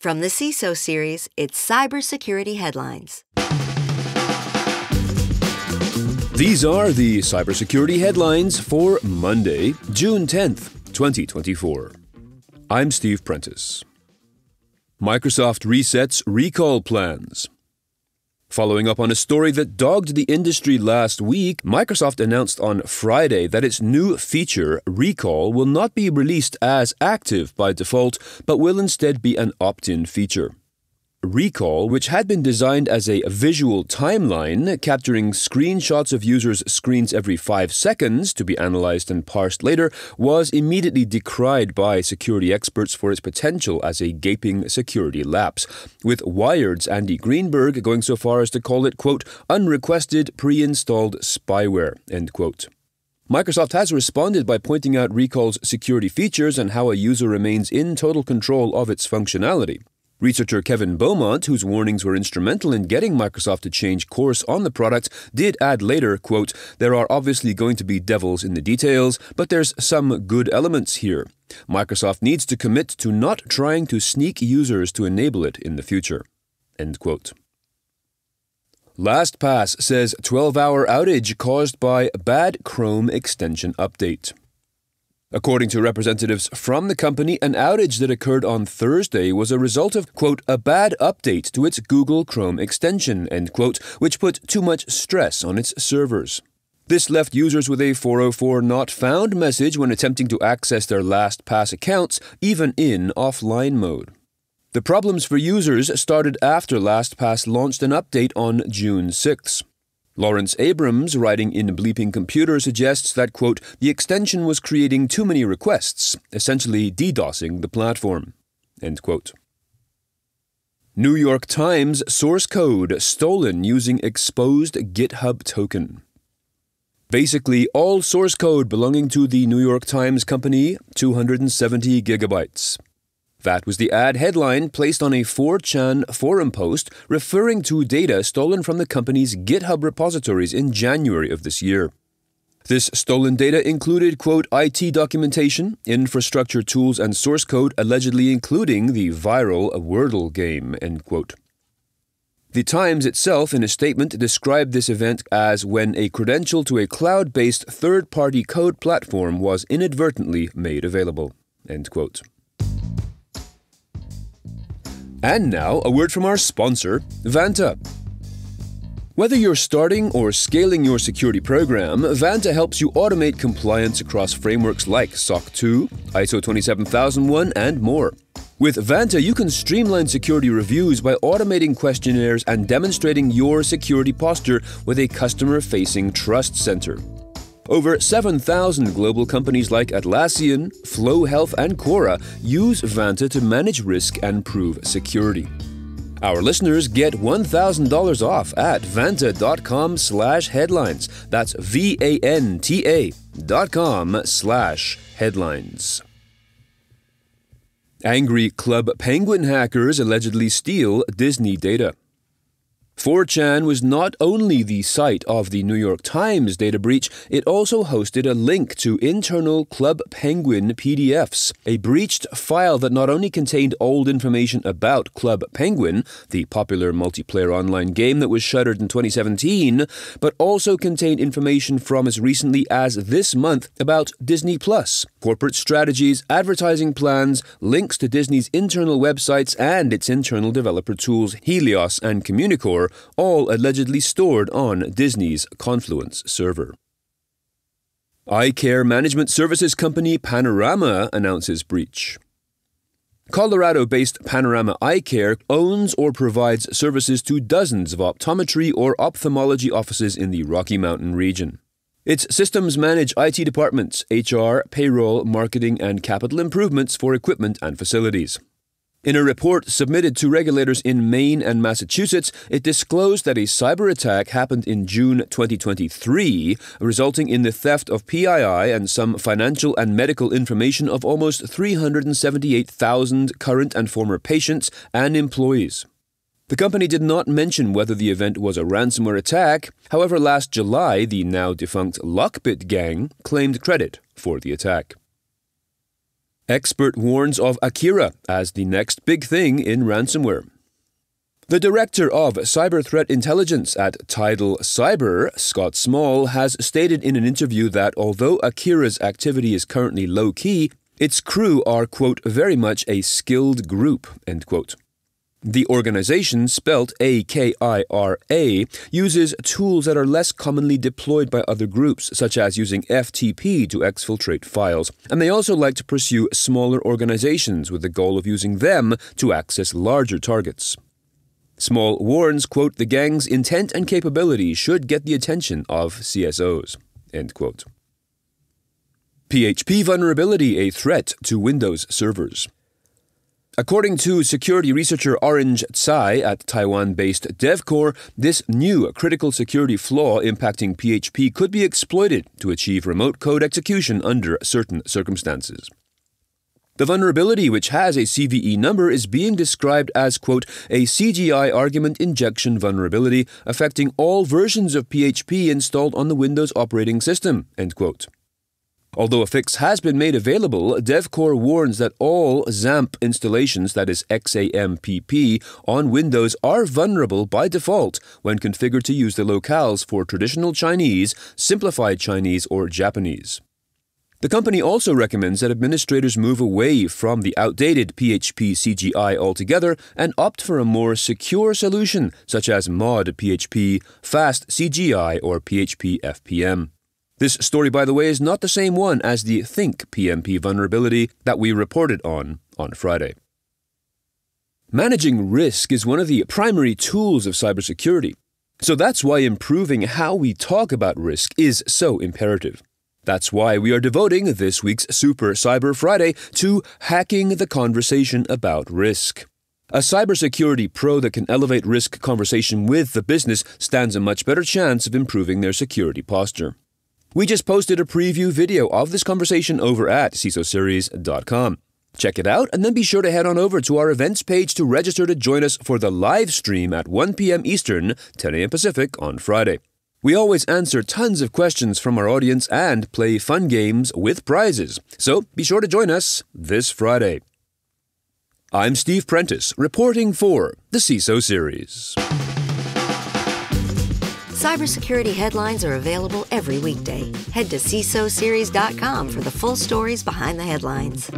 From the CISO series, it's Cybersecurity Headlines. These are the cybersecurity headlines for Monday, June 10th, 2024. I'm Steve Prentice. Microsoft resets recall plans. Following up on a story that dogged the industry last week, Microsoft announced on Friday that its new feature, Recall, will not be released as active by default, but will instead be an opt in feature. Recall, which had been designed as a visual timeline capturing screenshots of users' screens every five seconds to be analyzed and parsed later, was immediately decried by security experts for its potential as a gaping security lapse, with Wired's Andy Greenberg going so far as to call it, quote, unrequested pre installed spyware, end quote. Microsoft has responded by pointing out Recall's security features and how a user remains in total control of its functionality. Researcher Kevin Beaumont, whose warnings were instrumental in getting Microsoft to change course on the product, did add later, quote, There are obviously going to be devils in the details, but there's some good elements here. Microsoft needs to commit to not trying to sneak users to enable it in the future. End quote. LastPass says 12 hour outage caused by bad Chrome extension update. According to representatives from the company, an outage that occurred on Thursday was a result of, quote, a bad update to its Google Chrome extension, end quote, which put too much stress on its servers. This left users with a 404 not found message when attempting to access their LastPass accounts, even in offline mode. The problems for users started after LastPass launched an update on June 6. Lawrence Abrams, writing in Bleeping Computer, suggests that, quote, the extension was creating too many requests, essentially DDoSing the platform, end quote. New York Times source code stolen using exposed GitHub token. Basically, all source code belonging to the New York Times company, 270 gigabytes. That was the ad headline placed on a 4chan forum post referring to data stolen from the company's GitHub repositories in January of this year. This stolen data included, quote, IT documentation, infrastructure tools, and source code, allegedly including the viral Wordle game, end quote. The Times itself, in a statement, described this event as when a credential to a cloud based third party code platform was inadvertently made available, end quote. And now, a word from our sponsor, Vanta. Whether you're starting or scaling your security program, Vanta helps you automate compliance across frameworks like SOC 2, ISO 27001, and more. With Vanta, you can streamline security reviews by automating questionnaires and demonstrating your security posture with a customer facing trust center. Over 7,000 global companies like Atlassian, Flo Health, and Quora use Vanta to manage risk and prove security. Our listeners get $1,000 off at vanta.com slash headlines. That's V-A-N-T-A dot com slash headlines. Angry Club Penguin hackers allegedly steal Disney data. 4chan was not only the site of the New York Times data breach, it also hosted a link to internal Club Penguin PDFs, a breached file that not only contained old information about Club Penguin, the popular multiplayer online game that was shuttered in 2017, but also contained information from as recently as this month about Disney Plus, corporate strategies, advertising plans, links to Disney's internal websites and its internal developer tools Helios and Communicore all allegedly stored on Disney's Confluence server. Eye care management services company Panorama announces breach. Colorado based Panorama Eye Care owns or provides services to dozens of optometry or ophthalmology offices in the Rocky Mountain region. Its systems manage IT departments, HR, payroll, marketing, and capital improvements for equipment and facilities. In a report submitted to regulators in Maine and Massachusetts, it disclosed that a cyber attack happened in June 2023, resulting in the theft of PII and some financial and medical information of almost 378,000 current and former patients and employees. The company did not mention whether the event was a ransomware attack. However, last July, the now defunct Lockbit gang claimed credit for the attack. Expert warns of Akira as the next big thing in ransomware. The director of cyber threat intelligence at Tidal Cyber, Scott Small, has stated in an interview that although Akira's activity is currently low key, its crew are, quote, very much a skilled group, end quote. The organization, spelt A K I R A, uses tools that are less commonly deployed by other groups, such as using FTP to exfiltrate files, and they also like to pursue smaller organizations with the goal of using them to access larger targets. Small warns, quote, the gang's intent and capability should get the attention of CSOs, end quote. PHP vulnerability a threat to Windows servers. According to security researcher Orange Tsai at Taiwan based DevCore, this new critical security flaw impacting PHP could be exploited to achieve remote code execution under certain circumstances. The vulnerability, which has a CVE number, is being described as, quote, a CGI argument injection vulnerability affecting all versions of PHP installed on the Windows operating system, end quote. Although a fix has been made available, DevCore warns that all XAMPP installations, that is XAMPP, on Windows are vulnerable by default when configured to use the locales for traditional Chinese, simplified Chinese, or Japanese. The company also recommends that administrators move away from the outdated PHP CGI altogether and opt for a more secure solution such as Mod PHP, Fast CGI, or PHP FPM. This story, by the way, is not the same one as the ThinkPHP vulnerability that we reported on on Friday. Managing risk is one of the primary tools of cybersecurity. So that's why improving how we talk about risk is so imperative. That's why we are devoting this week's Super Cyber Friday to hacking the conversation about risk. A cybersecurity pro that can elevate risk conversation with the business stands a much better chance of improving their security posture. We just posted a preview video of this conversation over at CISOseries.com. Check it out and then be sure to head on over to our events page to register to join us for the live stream at 1 p.m. Eastern, 10 a.m. Pacific on Friday. We always answer tons of questions from our audience and play fun games with prizes, so be sure to join us this Friday. I'm Steve Prentice, reporting for the CISO series. Cybersecurity headlines are available every weekday. Head to CISOseries.com for the full stories behind the headlines.